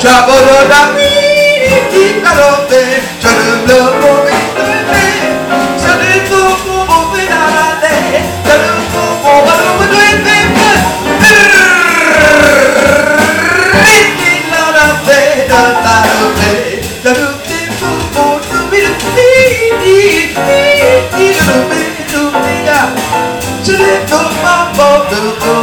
Travel around me, keep that. took my boat to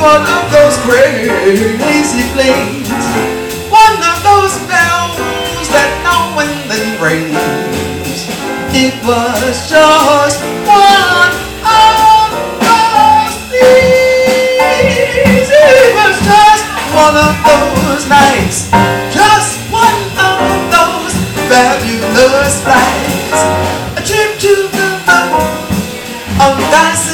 one of those crazy plays, one of those bells that no one then rings. It was just one of those things. It was just one of those nights, just one of those fabulous flights. A trip to the moon on Dyson.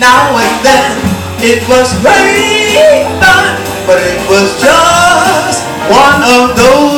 now and then it was great fun, but it was just one of those.